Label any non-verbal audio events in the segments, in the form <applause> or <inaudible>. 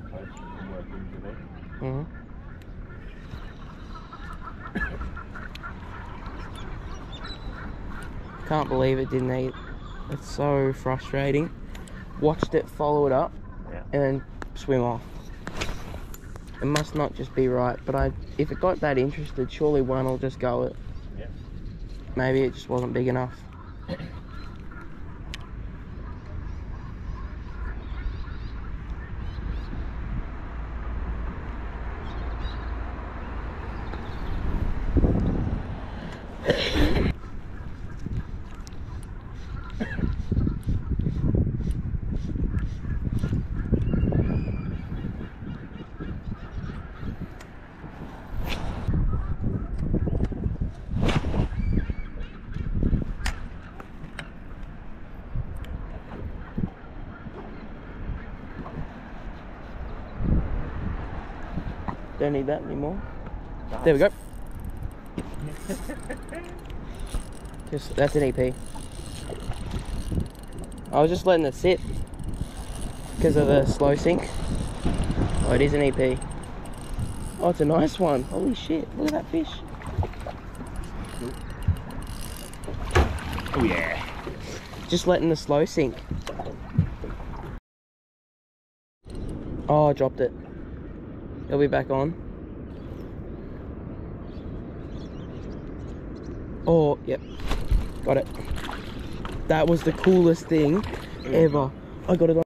that close from where it brings you there. hmm Can't believe it didn't eat. It's so frustrating. Watched it follow it up Yeah. and then swim off. It must not just be right, but I if it got that interested, surely one will just go it. Yeah. Maybe it just wasn't big enough. <clears throat> Don't need that anymore. There we go. <laughs> Just that's an EP. I was just letting it sit because of the slow sink. Oh, it is an EP. Oh, it's a nice one. Holy shit! Look at that fish. Oh yeah. Just letting the slow sink. Oh, I dropped it. It'll be back on. Oh, yep. Got it. That was the coolest thing ever. I got it on.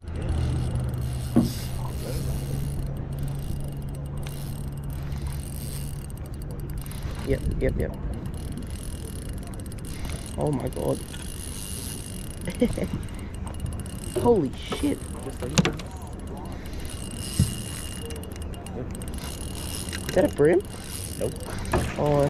Yep, yep, yep. Oh my god. <laughs> Holy shit. Just like that. Is that a bream? Nope. Oh,